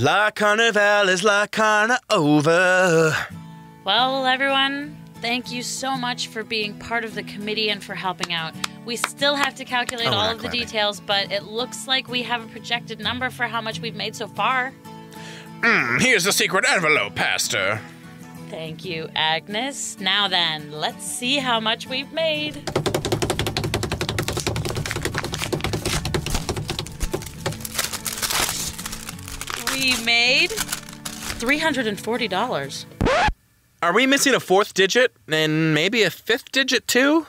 La Carnival is La Carna over. Well, everyone, thank you so much for being part of the committee and for helping out. We still have to calculate Oh, all of the details, but it looks like we have a projected number for how much we've made so far. Hmm, Here's the secret envelope, Pastor. Thank you, Agnes. Now then, let's see how much we've made. We made $340. Are we missing a fourth digit and maybe a fifth digit too?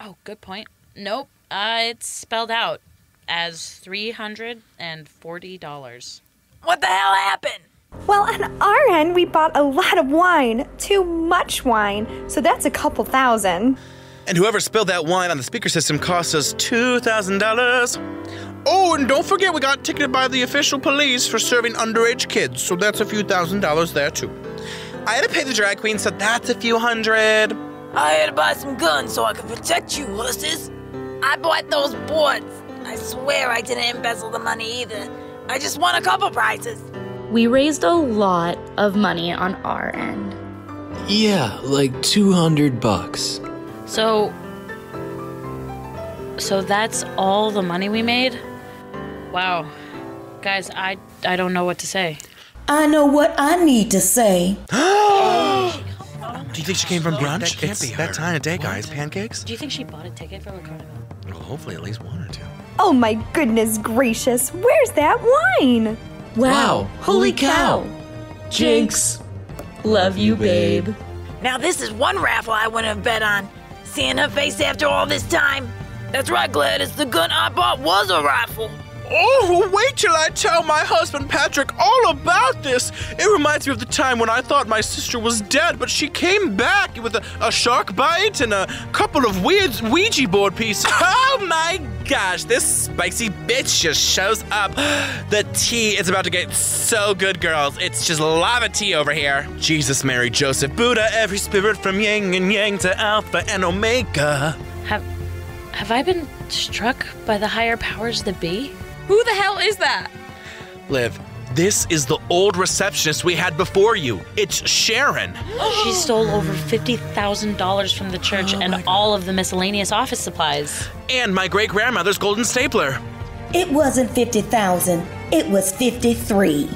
Oh, good point. Nope. Uh, it's spelled out as $340. What the hell happened? Well, on our end, we bought a lot of wine. Too much wine. So that's a couple thousand. And whoever spilled that wine on the speaker system cost us $2,000. Oh, and don't forget we got ticketed by the official police for serving underage kids, so that's a few thousand dollars there too. I had to pay the drag queen, so that's a few hundred. I had to buy some guns so I could protect you, horses. I bought those boards. I swear I didn't embezzle the money either. I just won a couple prizes. We raised a lot of money on our end. Yeah, like 200 bucks. So. So that's all the money we made? Wow. Guys, I, I don't know what to say. I know what I need to say. Do you think she came from brunch? That can't it's be that her. time of day, guys. Pancakes? Do you think she bought a ticket for La Carnival? Well, hopefully at least one or two. Oh my goodness gracious. Where's that wine? Wow, holy cow. Jinx. Love you, babe. Now this is one raffle I wouldn't have bet on. Seeing her face after all this time. That's right, Gladys. The gun I bought was a rifle. Oh, wait till I tell my husband Patrick all about this. It reminds me of the time when I thought my sister was dead, but she came back with a, a shark bite and a couple of weird Ouija board pieces. Oh my gosh, this spicy bitch just shows up. The tea is about to get so good, girls. It's just lava tea over here. Jesus, Mary, Joseph, Buddha, every spirit from yin and yang to alpha and omega. Have. Have I been struck by the higher powers that be? Who the hell is that? Liv, this is the old receptionist we had before you. It's Sharon. She stole over $50,000 from the church oh and all of the miscellaneous office supplies. And my great grandmother's golden stapler. It wasn't 50,000, it was 53.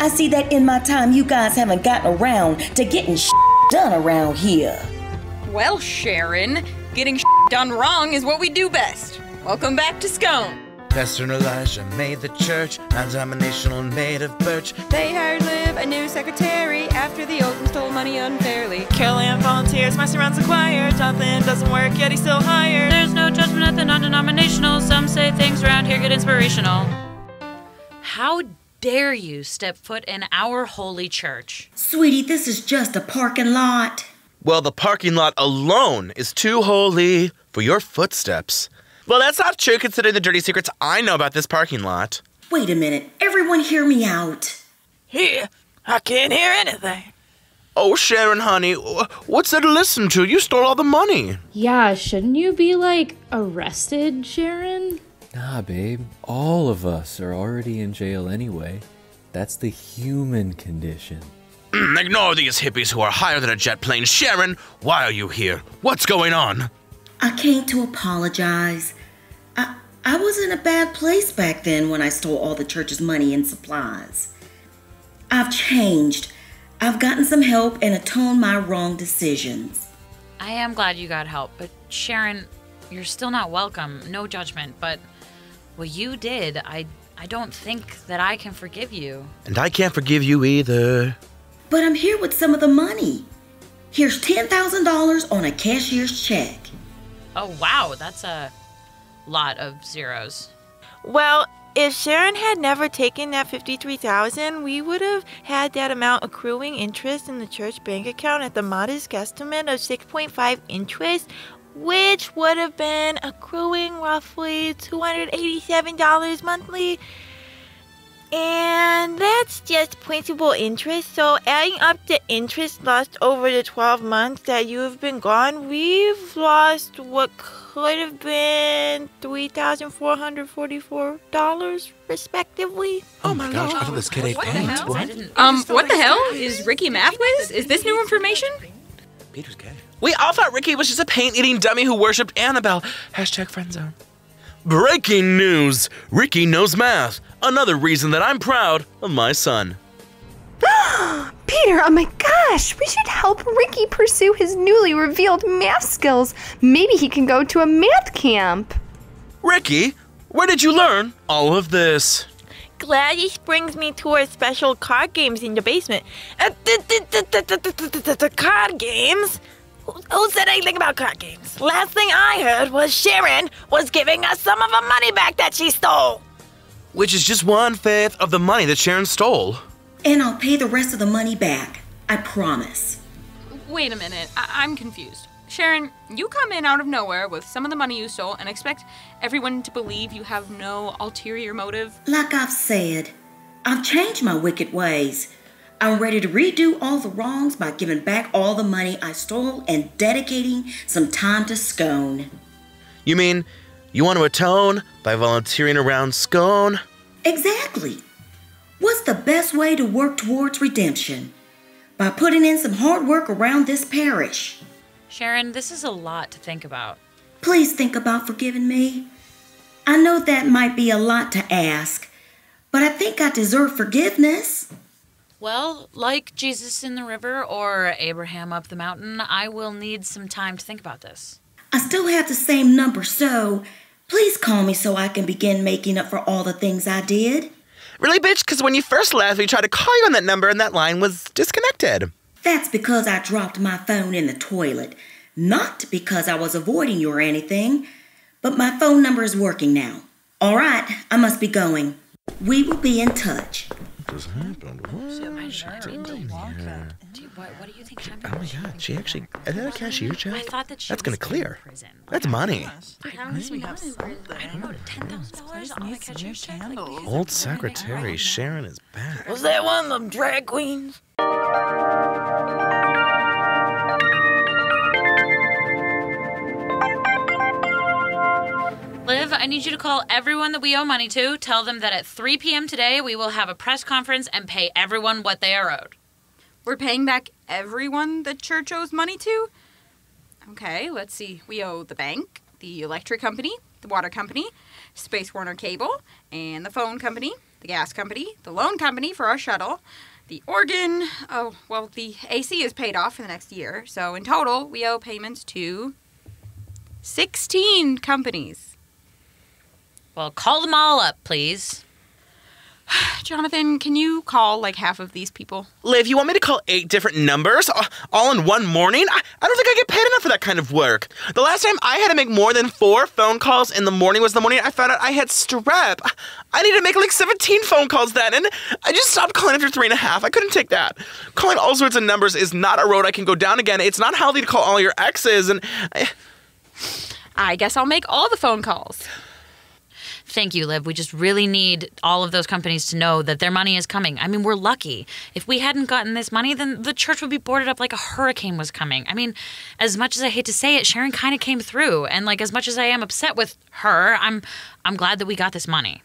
I see that in my time you guys haven't gotten around to getting done around here. Well, Sharon, getting done wrong is what we do best. Welcome back to Scone. Pastor Elijah made the church non-denominational and made of birch. They hired Liv a new secretary after the old one stole money unfairly. Carol Ann volunteers, Master runs the choir. Jonathan doesn't work, yet he's still hired. There's no judgment at the non denominational. Some say things around here get inspirational. How dare you step foot in our holy church? Sweetie, this is just a parking lot. Well, the parking lot alone is too holy for your footsteps. Well, that's not true considering the dirty secrets I know about this parking lot. Wait a minute, everyone hear me out. Here, I can't hear anything. Oh, Sharon, honey, what's there to listen to? You stole all the money. Yeah, shouldn't you be like arrested, Sharon? Nah, babe. All of us are already in jail anyway. That's the human condition. Mm, Ignore these hippies who are higher than a jet plane. Sharon, why are you here? What's going on? I came to apologize. I, I was in a bad place back then when I stole all the church's money and supplies. I've changed. I've gotten some help and atoned my wrong decisions. I am glad you got help, but Sharon, you're still not welcome. No judgment, but what you did, I I don't think that I can forgive you. And I can't forgive you either. But I'm here with some of the money. Here's $10,000 on a cashier's check. Oh wow, that's a lot of zeros. Well, if Sharon had never taken that 53,000, we would have had that amount accruing interest in the church bank account at the modest guesstimate of 6.5 interest, which would have been accruing roughly $287 monthly. And that's just principal interest. So adding up the interest lost over the 12 months that you have been gone, we've lost what could have been $3,444 respectively. Oh my gosh, I thought this kid ate paint. What? Um, what the hell? Is Ricky math whiz? Is this new information? Peter's gay. We all thought Ricky was just a paint eating dummy who worshipped Annabelle. Hashtag friendzone. Breaking news! Ricky knows math. Another reason that I'm proud of my son. Peter, oh my gosh, we should help Ricky pursue his newly revealed math skills. Maybe he can go to a math camp. Ricky, where did you learn all of this? Gladys brings me to her special card games in the basement. Uh, th th th card games? Who, who said anything about card games? Last thing I heard was Sharon was giving us some of her money back that she stole. Which is just one fifth of the money that Sharon stole. And I'll pay the rest of the money back. I promise. Wait a minute. I- I'm confused. Sharon, you come in out of nowhere with some of the money you stole and expect everyone to believe you have no ulterior motive? Like I've said, I've changed my wicked ways. I'm ready to redo all the wrongs by giving back all the money I stole and dedicating some time to Scone. You mean you want to atone by volunteering around Scone? Exactly. What's the best way to work towards redemption? By putting in some hard work around this parish. Sharon, this is a lot to think about. Please think about forgiving me. I know that might be a lot to ask, but I think I deserve forgiveness. Well, like Jesus in the river or Abraham up the mountain, I will need some time to think about this. I still have the same number, so please call me so I can begin making up for all the things I did. Really, bitch? Because when you first left, we tried to call you on that number and that line was disconnected. That's because I dropped my phone in the toilet. Not because I was avoiding you or anything, but my phone number is working now. All right, I must be going. We will be in touch. What just happened? What is she doing here? What, what do you think happened? Oh my god, she actually. Is that a cashier check? I thought that she That's gonna clear. in prison. That's money. How does we have I don't know, ten thousand dollars on a cashier's check. Like, Old secretary Sharon is back. Was that one of them drag queens? I need you to call everyone that we owe money to. Tell them that at 3 p.m. today we will have a press conference and pay everyone what they are owed. We're paying back everyone the church owes money to? Okay, let's see. We owe the bank, the electric company, the water company, Space Warner Cable, and the phone company, the gas company, the loan company for our shuttle, the organ. Oh, well, the AC is paid off for the next year. So in total, we owe payments to 16 companies. Well, call them all up, please. Jonathan, can you call like half of these people? Liv, you want me to call eight different numbers all in one morning? I, I don't think I get paid enough for that kind of work. The last time I had to make more than four phone calls in the morning was the morning I found out I had strep. I needed to make like 17 phone calls then, and I just stopped calling after three and a half. I couldn't take that. Calling all sorts of numbers is not a road I can go down again. It's not healthy to call all your exes, and I, I guess I'll make all the phone calls. Thank you, Liv. We just really need all of those companies to know that their money is coming. I mean, we're lucky. If we hadn't gotten this money, then the church would be boarded up like a hurricane was coming. I mean, as much as I hate to say it, Sharon kind of came through, and like as much as I am upset with her, I'm I'm glad that we got this money.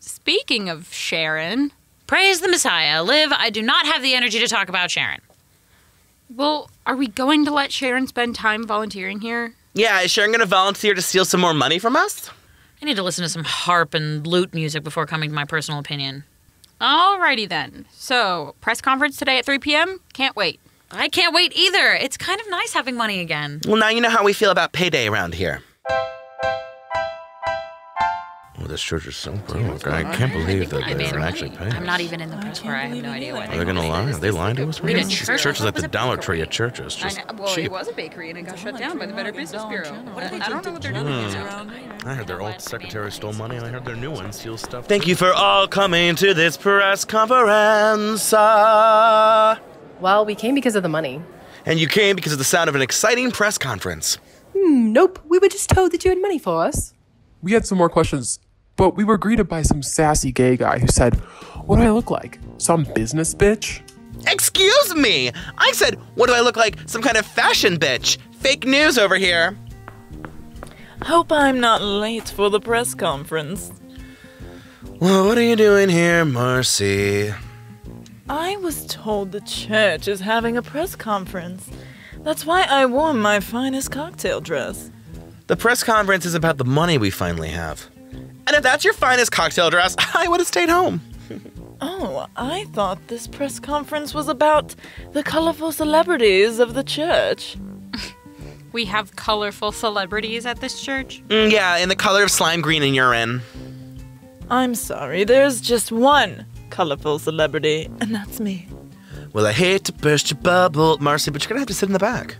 Speaking of Sharon, Praise the Messiah. Liv, I do not have the energy to talk about Sharon. well, are we going to let Sharon spend time volunteering here? yeah, is Sharon gonna volunteer to steal some more money from us? I need to listen to some harp and lute music before coming to my personal opinion. Alrighty then. So, press conference today at 3 p.m. Can't wait. I can't wait either. It's kind of nice having money again. Well, now you know how we feel about payday around here. Oh, this church is so broke. I can't believe that they're mean, actually paying. I'm not even in the press where I have no idea what Are they gonna lie? Are they lying to us? Read a This church? church is like the a Dollar bakery. Tree of churches. I Just know, well, cheap. it was a bakery and it got shut down by the Better Business Bureau. I, I don't know what they're doing. Hmm. I heard their old secretary stole money, and I heard their new one steals stuff. Thank you for all coming to this press conference. Well, we came because of the money. and you came because of the sound of an exciting press conference. Hmm, nope. We were just told that you had money for us. We had some more questions, but we were greeted by some sassy gay guy who said, What do I look like? Some business bitch? Excuse me! I said, what do I look like? Some kind of fashion bitch. Fake news over here. Hope I'm not late for the press conference. Well, what are you doing here, Marcy? I was told the church is having a press conference. That's why I wore my finest cocktail dress. The press conference is about the money we finally have. And if that's your finest cocktail dress, I would have stayed home. Oh, I thought this press conference was about the colorful celebrities of the church. We have colorful celebrities at this church. Mm, yeah, in the color of slime green and urine. I'm sorry, there's just one colorful celebrity, and that's me. Well, I hate to burst your bubble, Marcy, but you're gonna have to sit in the back.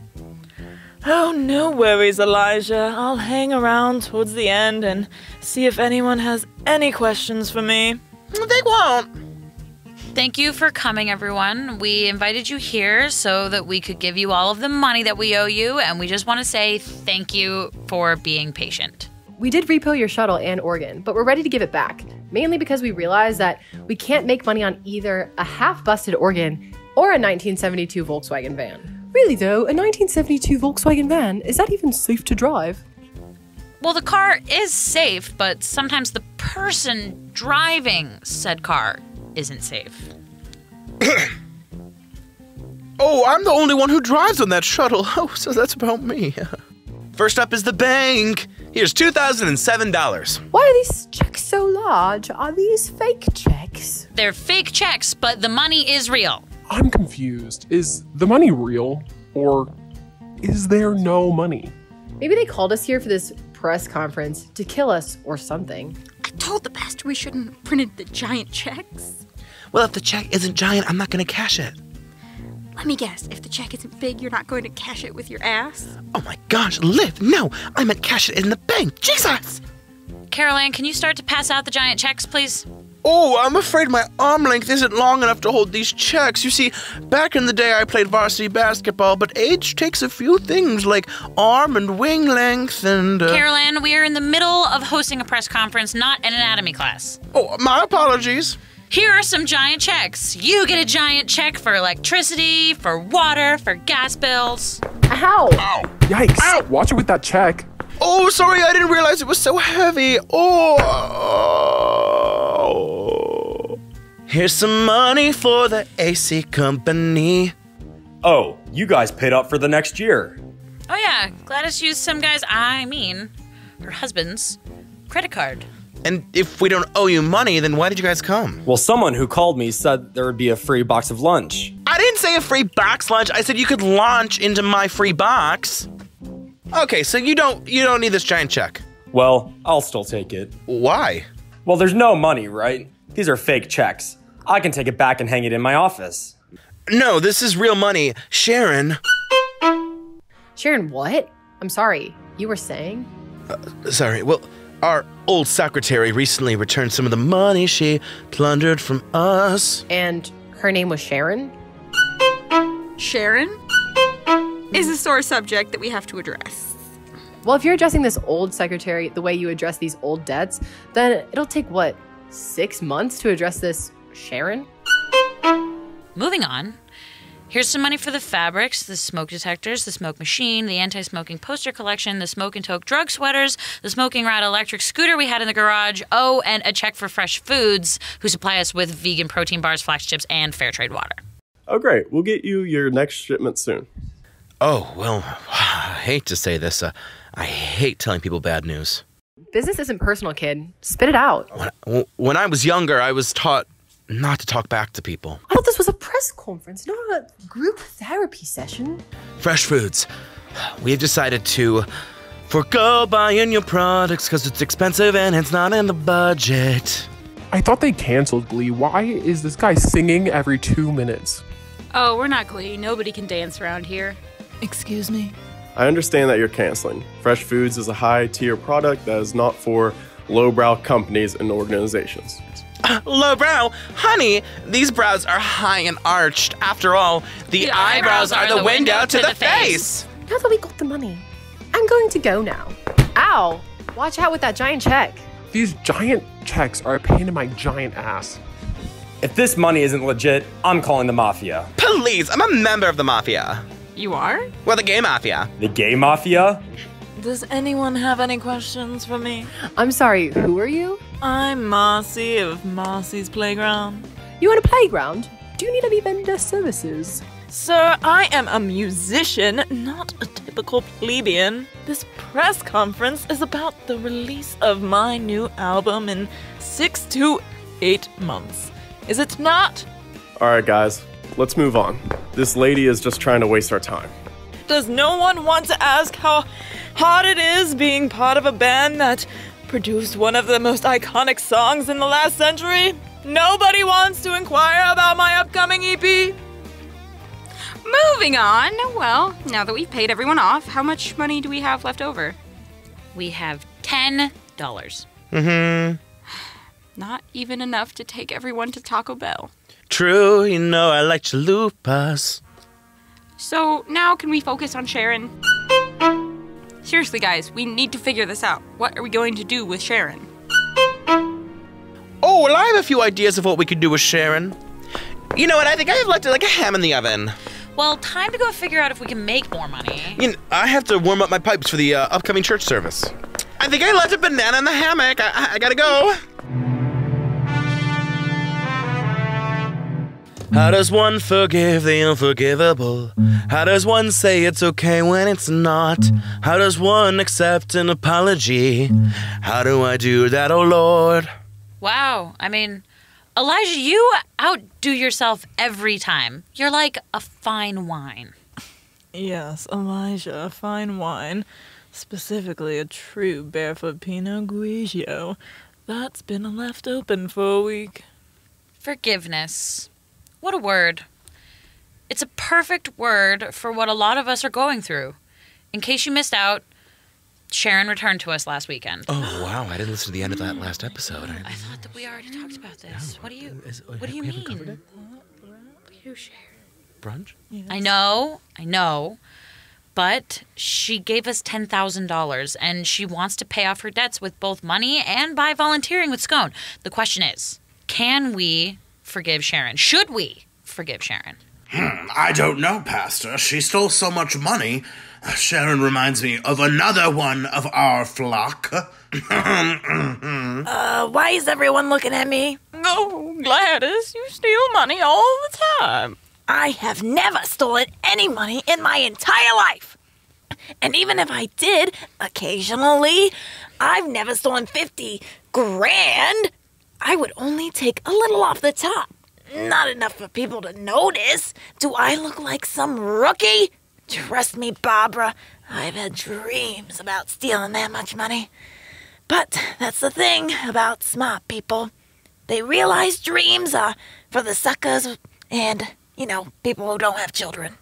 Oh, no worries, Elijah. I'll hang around towards the end and see if anyone has any questions for me. Mm, they won't. Thank you for coming, everyone. We invited you here so that we could give you all of the money that we owe you, and we just want to say thank you for being patient. We did repo your shuttle and organ, but we're ready to give it back, mainly because we realize that we can't make money on either a half busted organ or a 1972 Volkswagen van. Really, though, a 1972 Volkswagen van, is that even safe to drive? Well, the car is safe, but sometimes the person driving said car isn't safe. Oh, I'm the only one who drives on that shuttle. Oh, so that's about me. First up is the bank. Here's $2,007. Why are these checks so large? Are these fake checks? They're fake checks, but the money is real. I'm confused. Is the money real? Or is there no money? Maybe they called us here for this press conference to kill us or something. I told the pastor we shouldn't have printed the giant checks. Well, if the check isn't giant, I'm not gonna cash it. Let me guess, if the check isn't big, you're not going to cash it with your ass? Oh my gosh, Liv, no! I meant cash it in the bank. Jesus! Carol Ann, can you start to pass out the giant checks, please? Oh, I'm afraid my arm length isn't long enough to hold these checks. You see, back in the day I played varsity basketball, but age takes a few things like arm and wing length and. Uh... Carol Ann, we are in the middle of hosting a press conference, not an anatomy class. Oh, my apologies. Here are some giant checks. You get a giant check for electricity, for water, for gas bills. Ow! Ow! Yikes! Ow. Watch it with that check. Oh, sorry, I didn't realize it was so heavy. Oh. Here's some money for the AC company. Oh, you guys paid up for the next year. Oh, yeah. Gladys used some guy's, I mean, her husband's credit card. And if we don't owe you money, then why did you guys come? Well, someone who called me said there would be a free box of lunch. I didn't say a free box lunch. I said you could launch into my free box. Okay, so you don't you don't need this giant check. Well, I'll still take it. Why? Well, there's no money, right? These are fake checks. I can take it back and hang it in my office. No, this is real money. Sharon. Sharon, what? I'm sorry. You were saying? Uh, sorry. Well, our old secretary recently returned some of the money she plundered from us. And her name was Sharon? Sharon is a sore subject that we have to address. Well, if you're addressing this old secretary the way you address these old debts, then it'll take what, six months to address this Sharon? Moving on. Here's some money for the fabrics, the smoke detectors, the smoke machine, the anti smoking poster collection, the smoke and toke drug sweaters, the smoking rat electric scooter we had in the garage. Oh, and a check for Fresh Foods, who supply us with vegan protein bars, flax chips, and fair trade water. Oh, great. We'll get you your next shipment soon. Oh, well, I hate to say this. Uh, I hate telling people bad news. Business isn't personal, kid. Spit it out. When, when I was younger, I was taught not to talk back to people. I thought this was a press conference, not a group therapy session. Fresh Foods. We've decided to forego buying your products because it's expensive and it's not in the budget. I thought they canceled Glee. Why is this guy singing every two minutes? Oh, we're not Glee. Nobody can dance around here. Excuse me? I understand that you're canceling. Fresh Foods is a high tier product that is not for lowbrow companies and organizations. Uh, lowbrow? Honey, these brows are high and arched. After all, the, the eyebrows, eyebrows, are, the, window, window to, to, the, the face. face. Now that we got the money, I'm going to go now. Ow! Watch out with that giant check. These giant checks are a pain in my giant ass. If this money isn't legit, I'm calling the mafia. Please, I'm a member of the mafia. You are? Well, the gay mafia. The gay mafia? Does anyone have any questions for me? I'm sorry, who are you? I'm Marcy of Marcy's Playground. You want a playground? Do you need any vendor services? Sir, I am a musician, not a typical plebeian. This press conference is about the release of my new album in six to eight months. Is it not? All right, guys, let's move on. This lady is just trying to waste our time. Does no one want to ask how hard it is being part of a band that produced one of the most iconic songs in the last century? Nobody wants to inquire about my upcoming EP? Moving on. Well, now that we've paid everyone off, how much money do we have left over? We have 10. dollars Mm-hmm. Not even enough to take everyone to Taco Bell. True, you know I like chalupas. So now can we focus on Sharon? Seriously, guys, we need to figure this out. What are we going to do with Sharon? Oh, well, I have a few ideas of what we could do with Sharon. You know what? I think I've left it like a ham in the oven. Well, time to go figure out if we can make more money. You know, I have to warm up my pipes for the uh, upcoming church service. I think I left a banana in the hammock. I, I, I gotta go. How does one forgive the unforgivable? How does one say it's okay when it's not? How does one accept an apology? How do I do that, oh Lord? Wow. I mean, Elijah, you outdo yourself every time. You're like a fine wine. Yes, Elijah, fine wine. Specifically, a true barefoot Pinot Grigio. That's been left open for a week. Forgiveness. What a word. It's a perfect word for what a lot of us are going through. In case you missed out, Sharon returned to us last weekend. Oh wow! I didn't listen to the end of that last episode. I, I thought that we already talked about this. What do you What do you mean? You share. Brunch? I know, I know. But she gave us $10,000 and she wants to pay off her debts with both money and by volunteering with Scone. The question is can we forgive Sharon? Should we forgive Sharon? Hmm, I don't know, Pastor. She stole so much money. Sharon reminds me of another one of our flock. Uh, why is everyone looking at me? Oh, Gladys, you steal money all the time. I have never stolen any money in my entire life. And even if I did, occasionally, I've never stolen 50 grand. I would only take a little off the top. Not enough for people to notice. Do I look like some rookie? Trust me, Barbara, I've had dreams about stealing that much money. But that's the thing about smart people. They realize dreams are for the suckers and, you know, people who don't have children.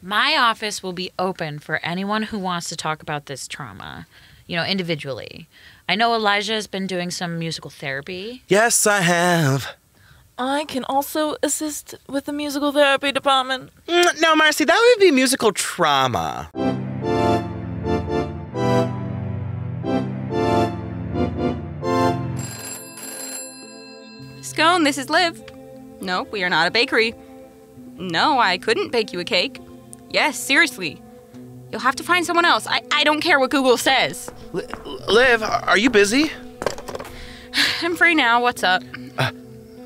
My office will be open for anyone who wants to talk about this trauma, you know, individually. I know Elijah has been doing some musical therapy. yes, I have. I can also assist with the musical therapy department. Mm, No, Marcy, that would be musical trauma. Scone, this is Liv. No, we are not a bakery. No, I couldn't bake you a cake. Yes, seriously. You'll have to find someone else. I, I don't care what Google says. Liv, are you busy? I'm free now. What's up?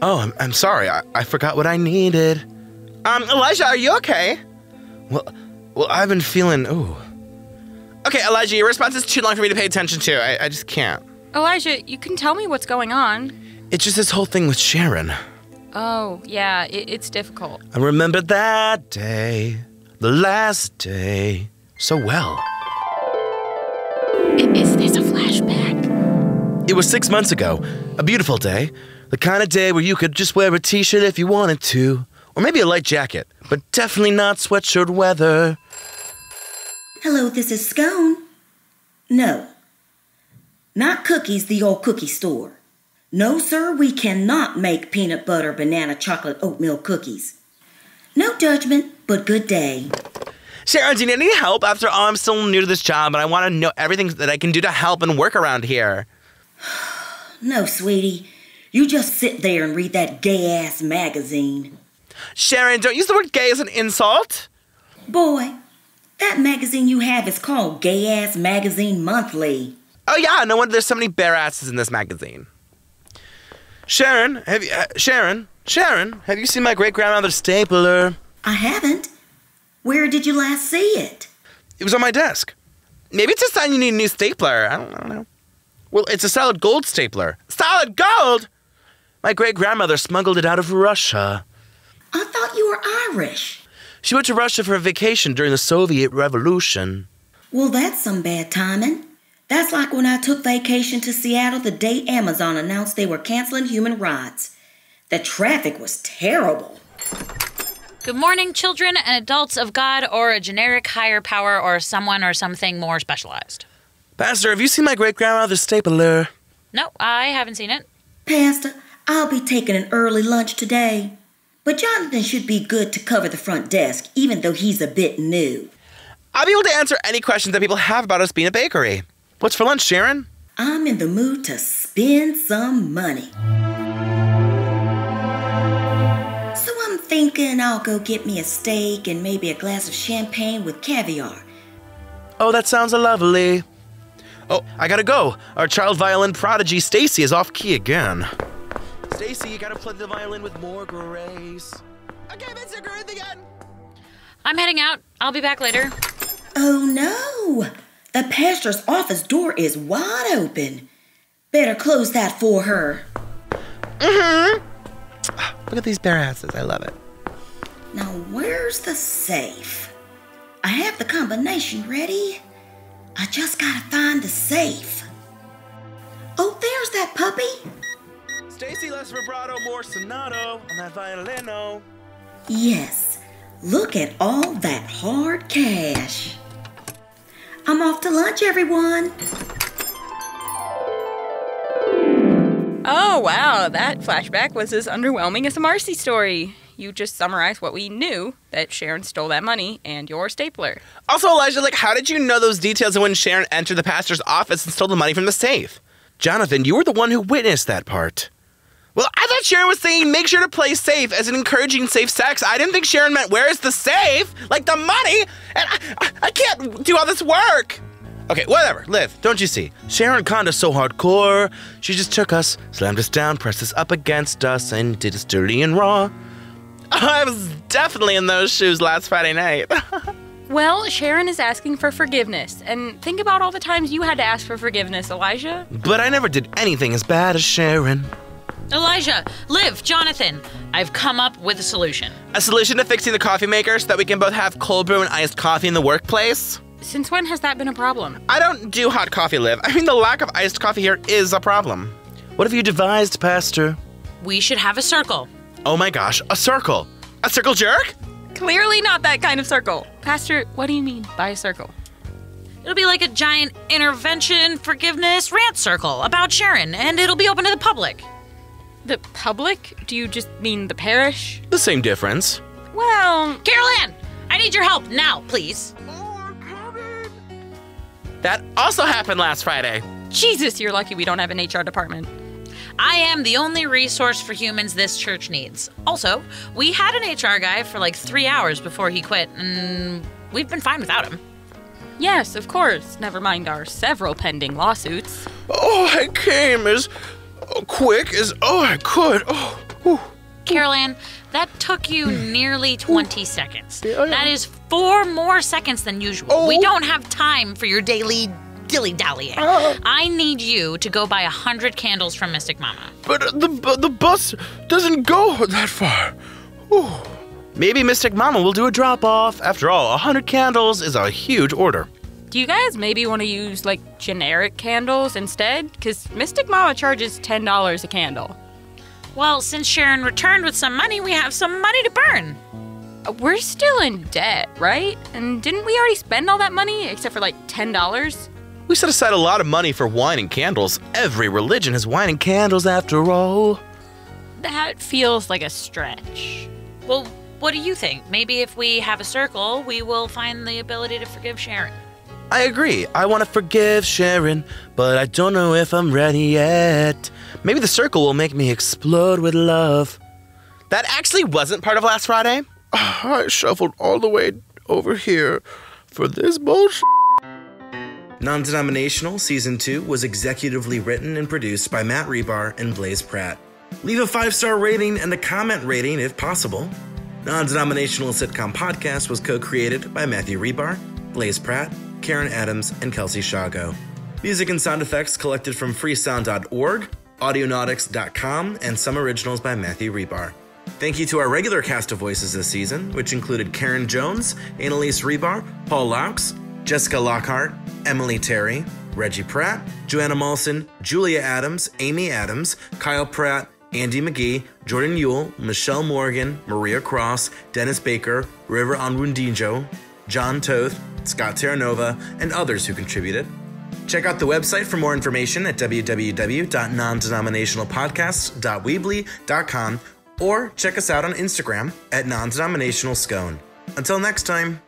Oh, I'm, I'm sorry. I, I forgot what I needed. Um, Elijah, are you okay? Well, well, I've been feeling. Ooh. Okay, Elijah, your response is too long for me to pay attention to. I, I just can't. Elijah, you can tell me what's going on. It's just this whole thing with Sharon. Oh, yeah, it, it's difficult. I remember that day, the last day, so well. It was six months ago. A beautiful day. The kind of day where you could just wear a t shirt if you wanted to, or maybe a light jacket, but definitely not sweatshirt weather. Hello, this is Scone. No. Not cookies, the old cookie store. No, sir, we cannot make peanut butter, banana, chocolate, oatmeal cookies. No judgment, but good day. Sharon, do you need any help? After all, I'm still new to this job, and I want to know everything that I can do to help and work around here. no, sweetie. You just sit there and read that gay ass magazine. Sharon, don't use the word gay as an insult. Boy, that magazine you have is called Gay Ass Magazine Monthly. Oh yeah, no wonder there's so many bare asses in this magazine. Sharon, have you, uh, Sharon, Sharon, have you seen my great grandmother's stapler? I haven't. Where did you last see it? It was on my desk. Maybe it's a sign you need a new stapler. I don't, I don't know. Well, it's a solid gold stapler. Solid gold? My great grandmother smuggled it out of Russia. I thought you were Irish. She went to Russia for a vacation during the Soviet Revolution. Well, that's some bad timing. That's like when I took vacation to Seattle the day Amazon announced they were canceling human rights. The traffic was terrible. Good morning, children and adults of God or a generic higher power or someone or something more specialized. Pastor, have you seen my great grandmother's stapler? No, I haven't seen it. Pastor, I'll be taking an early lunch today. But Jonathan should be good to cover the front desk, even though he's a bit new. I'll be able to answer any questions that people have about us being a bakery. What's for lunch, Sharon? I'm in the mood to spend some money. So I'm thinking I'll go get me a steak and maybe a glass of champagne with caviar. Oh, that sounds lovely. Oh, I gotta go. Our child violin prodigy Stacy is off key again. Stacy, you gotta play the violin with more grace. Okay, Mr. Groove again. I'm heading out. I'll be back later. Oh no! The pastor's office door is wide open. Better close that for her. Mm-hmm. Look at these bare asses. I love it. Now, where's the safe? I have the combination ready. I just gotta find the safe. Oh, there's that puppy. Stacy, less vibrato, more sonato on that violino. Yes, look at all that hard cash. I'm off to lunch, everyone. Oh, wow, that flashback was as underwhelming as a Marcy story. You just summarized what we knew that Sharon stole that money and your stapler. Also, Elijah, like, how did you know those details of when Sharon entered the pastor's office and stole the money from the safe? Jonathan, you were the one who witnessed that part. Well, I thought Sharon was saying make sure to play safe as in encouraging safe sex. I didn't think Sharon meant where's the safe? Like the money? And I, I, I can't do all this work. Okay, whatever. Liv, don't you see? Sharon Conda's so hardcore. She just took us, slammed us down, pressed us up against us, and did us dirty and raw. I was definitely in those shoes last Friday night. Well, Sharon is asking for forgiveness. And think about all the times you had to ask for forgiveness, Elijah. but I never did anything as bad as Sharon. Elijah, Liv, Jonathan, I've come up with a solution. A solution to fixing the coffee maker so that we can both have cold brew and iced coffee in the workplace? Since when has that been a problem? I don't do hot coffee, Liv. I mean, the lack of iced coffee here is a problem. What have you devised, Pastor? We should have a circle. Oh my gosh, a circle. A circle jerk? Clearly not that kind of circle. Pastor, what do you mean by a circle? It'll be like a giant intervention, forgiveness, rant circle about Sharon, and it'll be open to the public. The public? Do you just mean the parish? The same difference. Well, Carol Ann, I need your help now, please. That also happened last Friday. Jesus, you're lucky we don't have an HR department. I am the only resource for humans this church needs. Also, we had an HR guy for like three hours before he quit, and we've been fine without him. Yes, of course. Never mind our several pending lawsuits. Oh, I came as oh, quick as oh I could. Oh, whew. Carol Ann, that took you nearly 20 seconds. That is four more seconds than usual. We oh. don't have time for your daily dilly dallying. I need you to go buy a hundred candles from Mystic Mama. but the the bus doesn't go that far. Whew. Maybe Mystic Mama will do a drop off. After all, a hundred candles is a huge order. Do you guys maybe want to use like generic candles instead? Because Mystic Mama charges $10 a candle. Well, since Sharon returned with some money, we have some money to burn. Uh, We're still in debt, right? And didn't we already spend all that money except for like $10? We set aside a lot of money for wine and candles. Every religion has wine and candles after all. That feels like a stretch. Well, what do you think? Maybe if we have a circle, we will find the ability to forgive Sharon. I agree. I want to forgive Sharon, but I don't know if I'm ready yet. Maybe the circle will make me explode with love. That actually wasn't part of last Friday. Ah, I shuffled all the way over here for this bullshit. Non Denominational Season 2 was executively written and produced by Matt Hribar and Blaze Pratt. Leave a five star rating and a comment rating if possible. Non Denominational Sitcom Podcast was co created by Matthew Hribar, Blaze Pratt, Karyn Adams, and Kelsey Shawgo. Music and sound effects collected from freesound.org, audionautix.com, and some originals by Matthew Hribar. Thank you to our regular cast of voices this season, which included Karen Jones, Annaliese Hribar, Paul Laux, Jessica Lockhart, Emily Terry, Reggie Pratt, Joanna Malson, Julia Adams, Amy Adams, Kyle Pratt, Andy Magee, Jordan Euell, Michelle Morgan, Maria Cross, Dennis Baker, River Onwudinjo, John Toth, Scott Terranova, and others who contributed. Check out the website for more information at www.nondenominationalpodcasts.weebly.com or check us out on Instagram at non-denominational scone. Until next time.